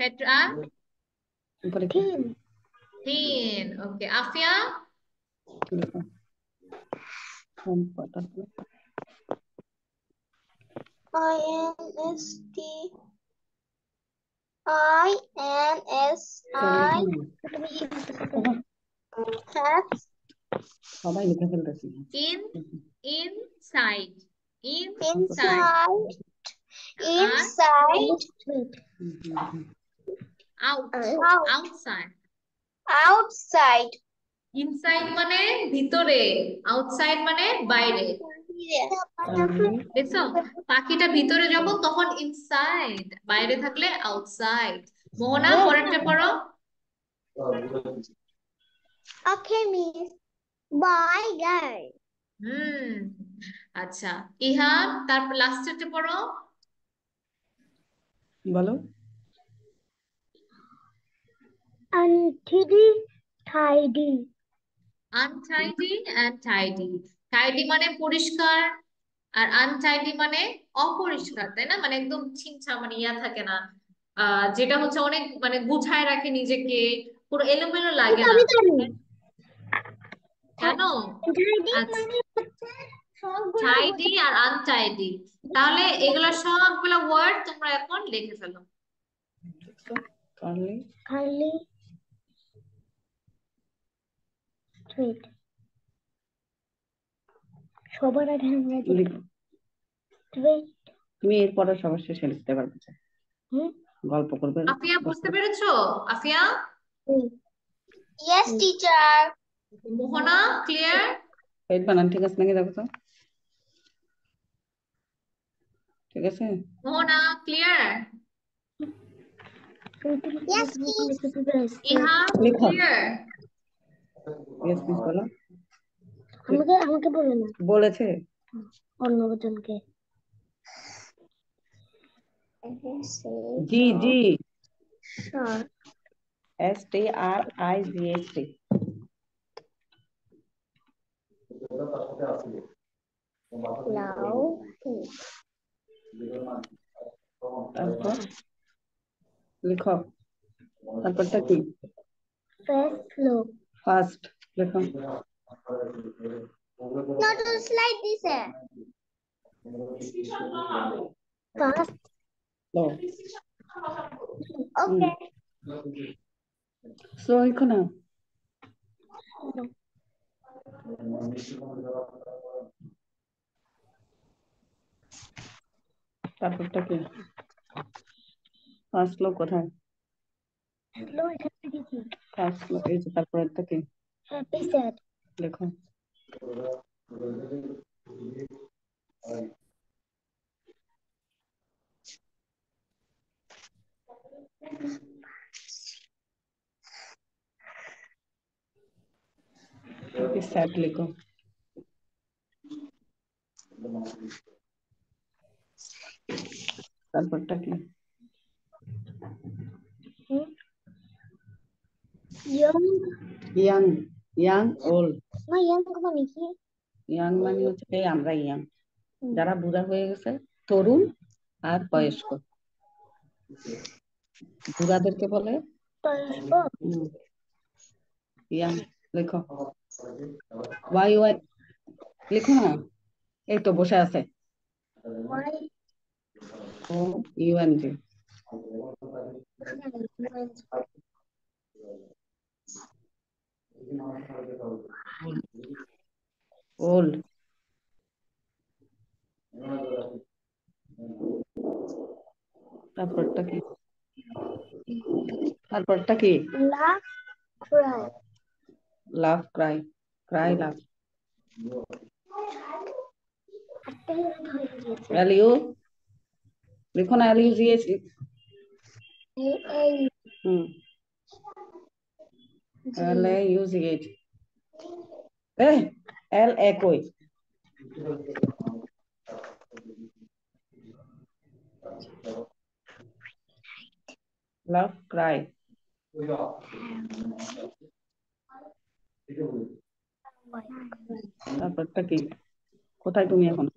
ফ্যাট আর উপরে কি Thin. থিন ওকে আফিয়া লেখো ফোন পাতা I N S T I N S I Fat. সবাই লিখে ফেলতেছি in inside inside Inside. Inside. Out Out. Outside inside মানে ভিতরে আউটসাইড মানে বাইরে। দেখছ? পাখিটা ভিতরে যখন তখন ইনসাইড বাইরে থাকলে আউটসাইড মোহনা পরেরটা পড়ো। Okay, miss. Bye, guys. হুম আচ্ছা। ইহান তারপর লাস্টেরটা পড়ো। বলো. আনটাইডি টাইডি টাইডি মানে পরিষ্কার আর আনটাইডি মানে অপরিষ্কার তাই না? মানে একদম ছিমছা মানে ইয়া থাকে না। আহ যেটা হচ্ছে অনেক মানে গুছায় রাখে নিজেকে। পুরো এলোমেলো লাগে না। কেন? আচ্ছা। টাইডি আর আনটাইডি তাহলে এগুলা সবগুলা ওয়ার্ড তোমরা এখন লিখে ফেলো। কার্লি. সবার আগে আমরা তুমি এরপরে সবার শেষে লিখতে পারবে। গল্প করবে। আফিয়া বুঝতে পেরেছ? Afia? Yes, teacher. Mohona clear বানান ঠিক আছে নাকি দেখো তো? ঠিক আছে? Mohona clear Yes, please. বলো। আমাকে আমাকে বলো না। বলেছে। অন্যজনকে জি জি। Sure. S T R I G H T Now. তারপর লিখো তারপরটা কি First floor. ফার্স্ট লিখো Not to slide this eh? First. Low Okay. So লিখো না তারপরটা কি? ফার্স্ট লো কোথায়? এই যে তারপরটা কি? Happy sad. লেখো। স্যাড লিখো তারপরটা কি Young. ইয়াং ইয়াং ওল্ড মা young মানে কি? ইয়াং মানে হচ্ছে এই আমরা ইয়াং যারা বুড়া হয়ে গেছে তরুণ আর বয়স্ক বুড়াদেরকে বলে বয়স্ক। ইয়াং লেখো ওয়াই ওয়াই লেখো না এই তো বসে আছে Why? O U N G old তারপরটা কি তারপরটা কি laugh, cry. Cry, laugh. Value. लिखो ना L U G H L A U G H A L A कोई लव क्राई তারপরটা কি? কোথায় তুমি এখন?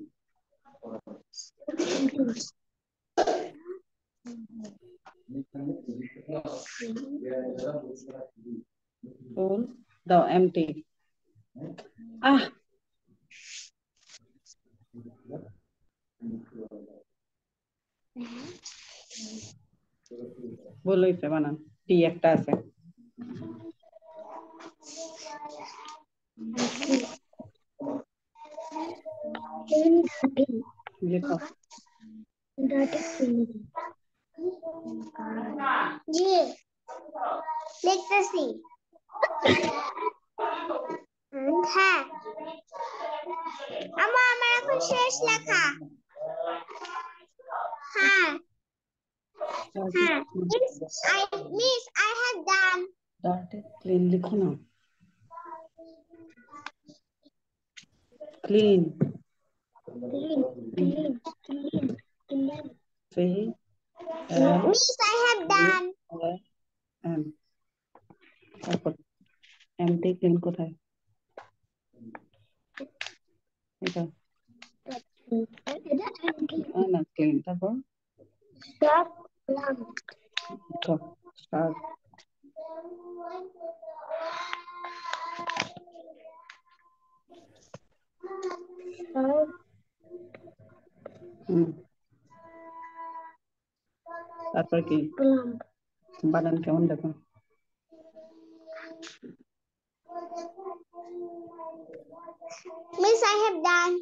ফুল দাও এমটি আহ! হয়েছে বানান। টি একটা আছে। হ্যাঁ আমা আমার এখন শেষ লেখা হ্যাঁ হ্যাঁ miss I have done dirty clean লিখো না clean clean clean clean clean face Yes, I have done. Em. Em tích lên cô thầy. Thế thôi. Đó là kèm ta có. Stop. Stop. Stop. তারপর কি লাম বানান কেমন দেখো Miss, I have done.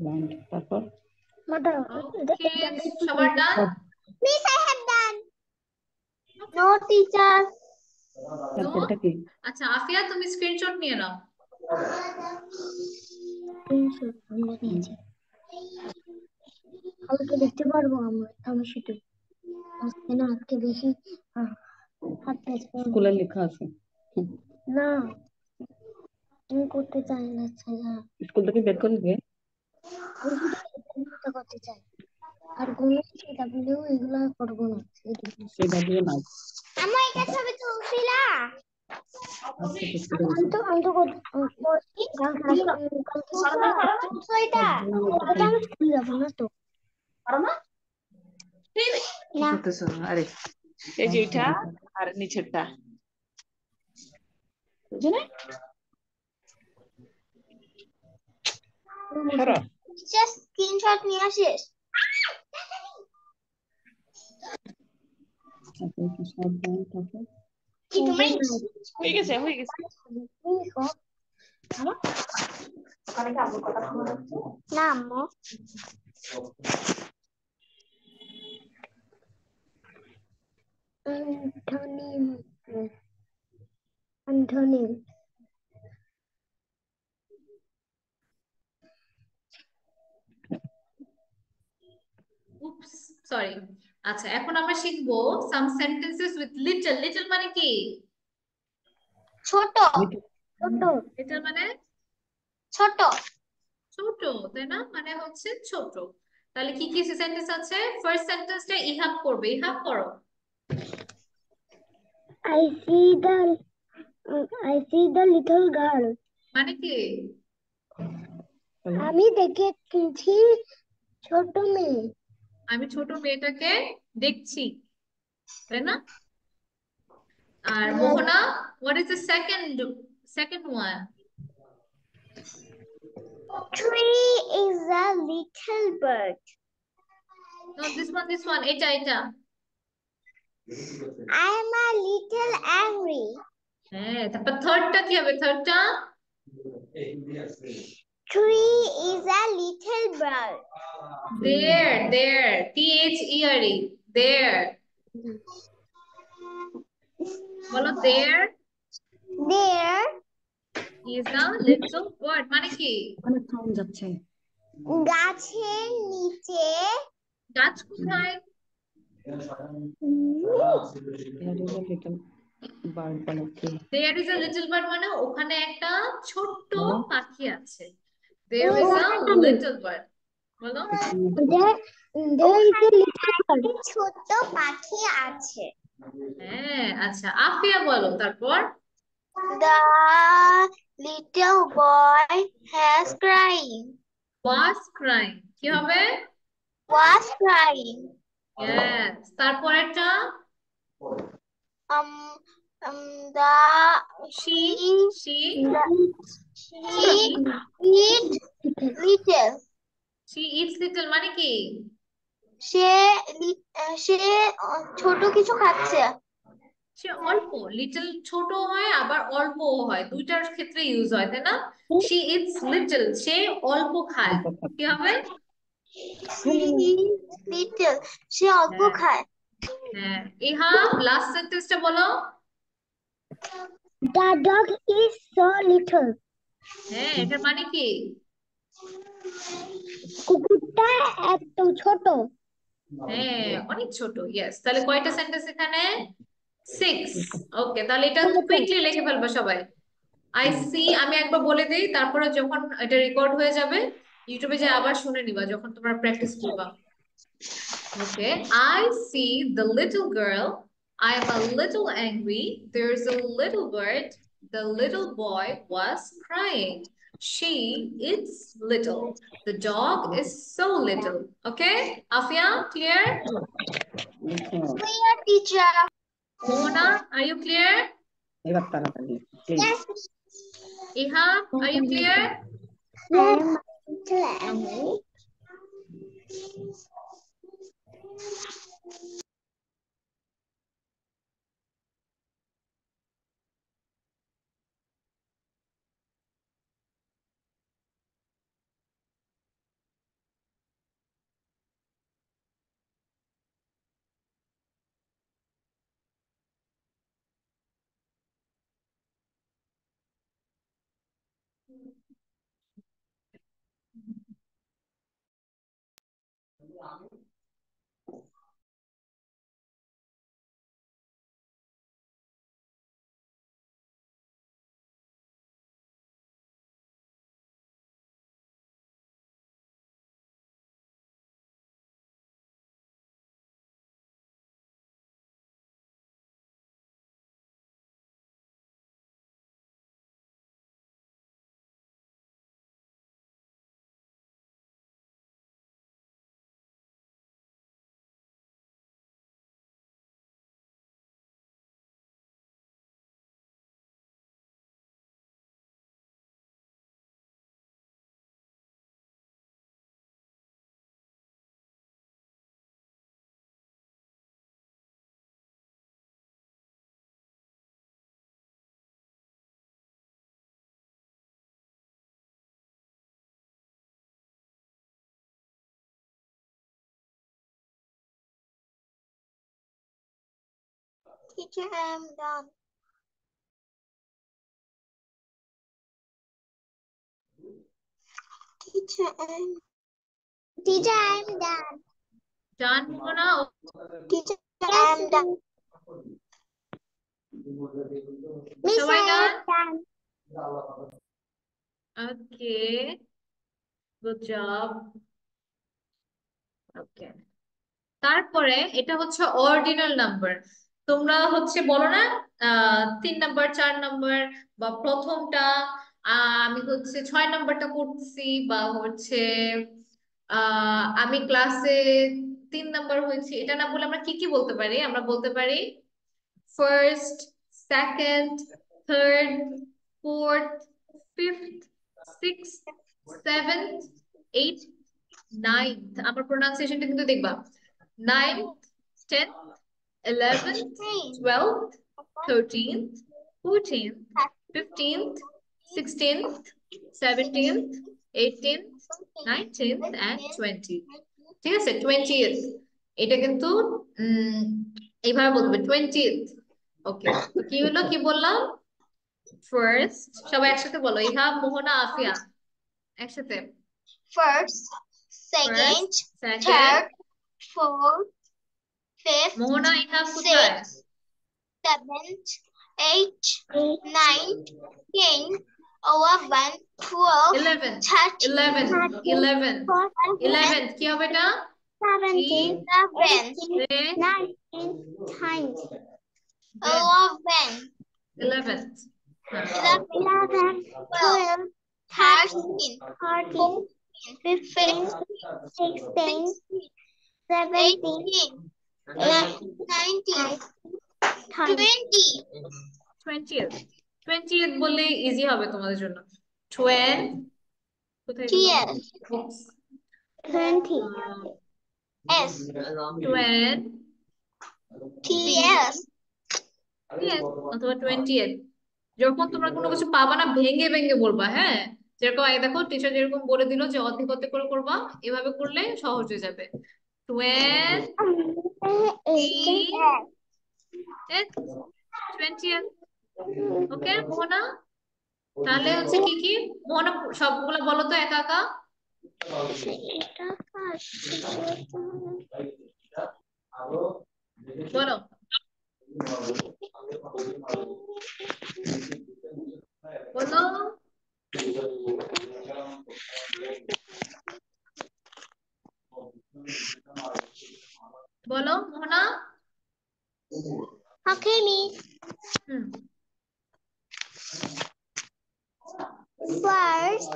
Blind তারপর Mother. ওকে সবার done Miss, I have done. No, teacher. আচ্ছা আফিয়া তুমি স্ক্রিনশট নিয়ে নাও কালকে দেখতে পারব আমরা আমি শুধু আজকে না আজকে বেশি। স্কুলে লেখা আছে না আমি করতে চাই না স্কুল থেকে বের করে এগুলো করতে চাই আর এগুলো করব না সেটুকু। সেটা দিয়ে না আমার এটা ছবি তুলছিলা তো স্কুলে তো আমি তো কর- করছি কালকে কালকে এটা এটা আমি স্কুলে যাব না তো। না? আরে। এই যে এটা আর নিচেরটা। জাস্ট স্ক্রিনশট নিয়ে আসিস। E também. Diga-se, diga-se. Namo. Antonym. Antonym. Oops, sorry. আচ্ছা এখন আমরা শিখব some sentences with little little মানে কি? ছোট। ছোট। লিটল মানে? ছোট। ছোট তাই না? মানে হচ্ছে ছোট। তাহলে কি কি সেন্টেন্স আছে? ফার্স্ট সেন্টেন্সটা ইহাব করবে। ইহাব করো। I see the I see the little girl মানে কি? আমি দেখেছি ছোট মেয়ে। আমি ছোট মেয়েটাকে দেখছি তাই না আর Mohona what is the second second one Tree is a little bird. No this one this one এটা এটা I am a little angry. হ্যাঁ তারপর থার্ডটা কি হবে থার্ডটা Tree is a little bird. there there T H E R E there বলো there There is a little bird মানে কি ওখানে সাউন্ড যাচ্ছে গাছের নিচে গাছ কোথায় There is a little bird there is a little bird মানে ওখানে একটা ছোট্ট। পাখি আছে there is a little bird বলো there there is a little bird. ছোট পাখি আছে হ্যাঁ আচ্ছা আফিয়া বলো তারপর The little boy has crying. was crying কি হবে Was crying. yes তারপরেরটা Um, um, the she she she eat little. she eats little মানে কি সে সে ছোট কিছু খাচ্ছে। সে অল্প লিটল ছোট হয় আবার অল্পও হয়। দুইটার ক্ষেত্রে ইউজ হয় তাই না? She eats little সে অল্প খায়। কি হবে? She eats little. সে অল্প হ্যাঁ। খায়। হ্যাঁ। ইহা লাস্ট সেন্টেন্সটা বলো। The dog is so little. হ্যাঁ এটার মানে কি? কুকুরটা এত ছোট। হ্যাঁ অনেক ছোট ইয়েস তাহলে কয়টা সেন্টেন্স এখানে? সিক্স ওকে তাহলে এটা কুইকলি লিখে ফেলব সবাই। আই সি আমি একবার বলে দিই তারপরে যখন এটা রেকর্ড হয়ে যাবে ইউটিউবে যে আবার শুনে নিবা যখন তোমরা প্র্যাকটিস করবা। Okay I see the little girl I am a little angry. There's a little bird. The little boy was crying. She is little. The dog is so little. Okay? Afia, clear? Clear, teacher. Mona, are you clear? Yes. Iha, are you clear? Yes. No. Teacher, I am done. Teacher, I am. Teacher, I am done. Done, Mona? Teacher, I am done. Miss, Shall I am done? done. Okay. Good job. Okay. তারপরে এটা হচ্ছে ordinal number তোমরা হচ্ছে বলো না তিন number চার number বা প্রথমটা আমি হচ্ছে ছয় নাম্বারটা করছি বা হচ্ছে আমি ক্লাসে তিন নাম্বার হয়েছি। এটা না বলে আমরা কি কি বলতে পারি? আমরা বলতে পারি first second third fourth fifth six seventh eight ninth আমার প্রোনাউন্সিয়েশনটা কিন্তু দেখবা। Ninth tenth 11th, 12th, 13th, 14th, 15th, 16th, 17th, 18th, 19th and 20th. ঠিক আছে 20th এটা কিন্তু এইভাবে বলবে 20th ওকে তো কি হলো কি বললাম ফার্স্ট সবাই একসাথে বলো ইহা মোহনা আফিয়া একসাথে first second third fourth fifth, Mona, sixth, seventh, eighth, ninth, tenth, eleven, twelve, eleven, thirteen, eleven, eleven, eleven, eleven. क्या बेटा? Seventeen, seventeen, nineteen, tenth, eleven, eleven, eleven, twelve, thirteen, fourteen, fifteen, sixteen, seventeen. 20th 20th বললে easy হবে তোমাদের জন্য 20 কোথায় গেল? Twelve. Oops. Twenty. Uh, S. 20 T-S. অথবা 20th যখন তোমরা কোনো কিছু পাবা না ভেঙে ভেঙে বলবা হ্যাঁ যেরকম এই দেখো টিচার যেরকম বলে দিল যে অর্ধেক অর্ধেক করে করবা এভাবে করলে সহজ হয়ে যাবে 20th 20th ওকে মোহনা তাহলে হচ্ছে কি কি? মোহনা সবগুলো বলো তো একা একা। বলো। বলো। বলো মোহনা बोलो Mona? Hakimi first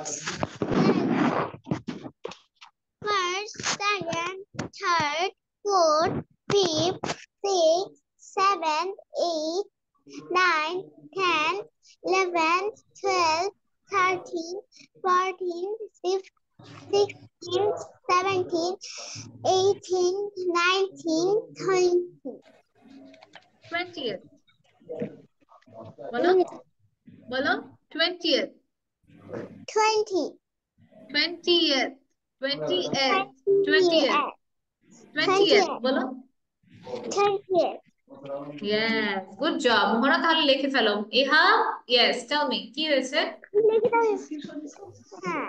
first second third fourth fifth six seven eight nine ten eleven twelve thirteen fourteen fifteen 16, 17, 18, 19, 20. 20th. बोलो बोलो 20th. 20. 20th. 20th. 20th. 20th. बोलो 20th. Yes, good job. মোহনা তাহলে লিখে ফেলো ইহা yes tell me কি হয়েছে লিখে দাও হ্যাঁ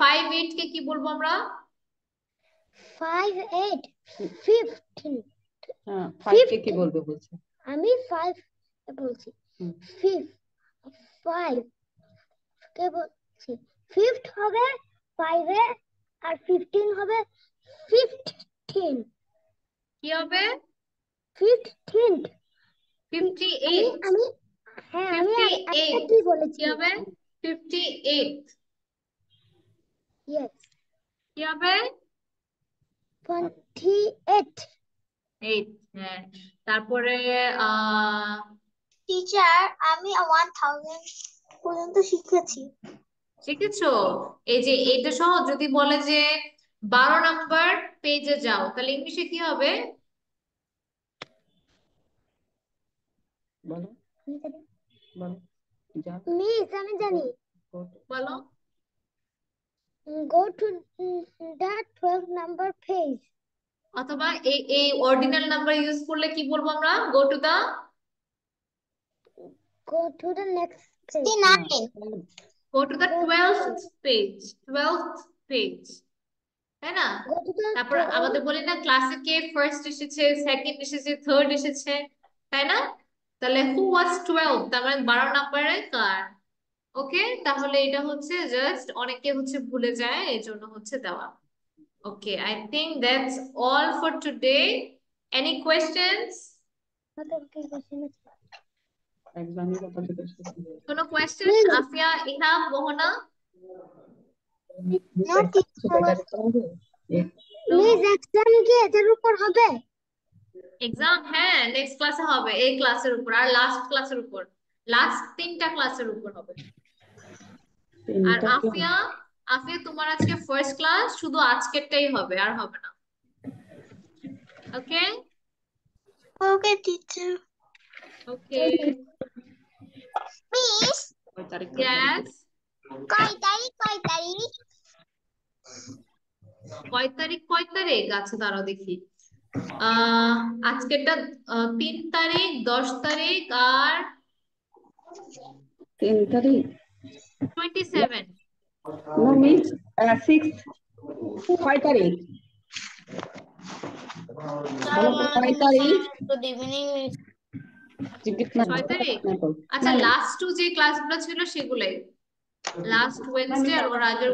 ফাইভ এইট কে কি বলব আমরা? Five, eight, fifteen. হ্যাঁ ফাইভ কে কি বলবে বলছে? আমি five বলছি। fifth five কে বলছি। Fifth হবে five এ আর fifteen হবে fifteen কি হবে? Fifteen ফিফটি এইট আমি হ্যাঁ আমি একটা কি বলেছি? কি হবে? Fifty eight yes. কি হবে twenty eight এইট হ্যাঁ তারপরে টিচার আমি ওয়ান থাউজেন্ড পর্যন্ত শিখেছি। শিখেছো? এই যে এটা সহ যদি বলে যে বারো নাম্বার পেজে যাও তাহলে ইংলিশে কি হবে? বলো। বলো। মিস আমি জানি। বলো। Go to the 12 number page. অথবা এই এই অর্ডিনাল নাম্বার ইউজ করলে কি বলব আমরা? Go to the go to the next page. Go to the twelfth page twelfth page তাই না? Go to the তারপর আমাদের বলি না ক্লাসে কে ফার্স্ট এসেছে সেকেন্ড এসেছে থার্ড এসেছে তাই না? তাহলে হু ওয়াজ টুয়েলভ তার মানে বারো নাম্বারে কার? ওকে? তাহলে এটা হচ্ছে জাস্ট অনেকে হচ্ছে ভুলে যায় এই জন্য হচ্ছে দেওয়া। Okay I think that's all for today any questions কোনো কোয়েশ্চেন আফিয়া ইহাম মোহনা? এক্সাম কি? এটার উপর হবে? এক্সাম হ্যাঁ নেক্সট ক্লাসে হবে। এই ক্লাসের উপর আর লাস্ট ক্লাসের উপর। লাস্ট তিনটা ক্লাসের উপর হবে। আর আফিয়া আফিয়া তোমার আজকে ফার্স্ট ক্লাস শুধু আজকেরটাই হবে আর হবে না। Okay okay teacher okay miss কয় তারিখ ইয়েস কয় তারিখ কয় তারিখ? কয় তারিখ কয় তারিখ? আচ্ছা দাঁড়াও দেখি। আহ আজকেরটা আহ, তিন তারিখ দশ তারিখ আর তিন তারিখ? Twenty seven no miss six ছয় তারিখ বলো কয় তারিখ Good evening, Miss. জিজ্ঞেস না, ছয় তারিখ আচ্ছা লাস্ট টু যে ক্লাসগুলো ছিল সেগুলাই। লাস্ট ওয়েনসডে আর ওর আগের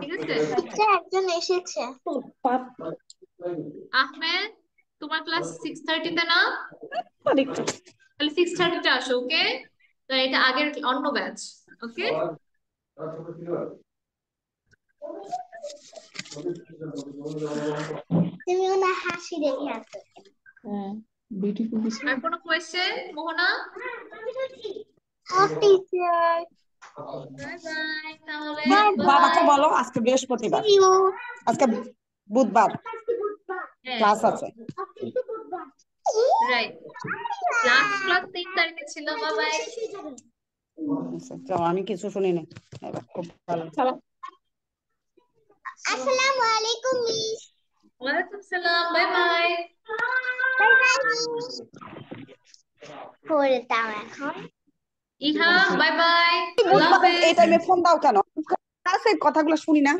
ঠিক আছে? আচ্ছা, একজন এসেছে। আহমেদ তোমার ক্লাস সিক্স থার্টিতে না? তাহলে সিক্স থার্টিতে আসো ওকে তাহলে এটা আগের অন্য ব্যাচ ওকে তুমি ওনার হাসি দেখে আসো হ্যাঁ বিউটিফুল আর কোনো কোয়েশ্চেন মোহনা? ও টিচার বাই বাই তাহলে বাবাকে বলো আজকে বৃহস্পতিবার। আজকে বুধবার। হ্যাঁ। ক্লাস আছে। রাইট লাস্ট ক্লাস তিন তারিখে ছিল বাই বাই আমি কিছু শুনিনি এবার খুব ভালো। আসসালামু আলাইকুম মিস। ওয়ালাইকুম সালাম বাই বাই। বাই বাই পড়তাম এখন। ইহা বাই বাই। আল্লাহ এই টাইমে ফোন দাও কেন? ক্লাসের কথাগুলো শুনি না।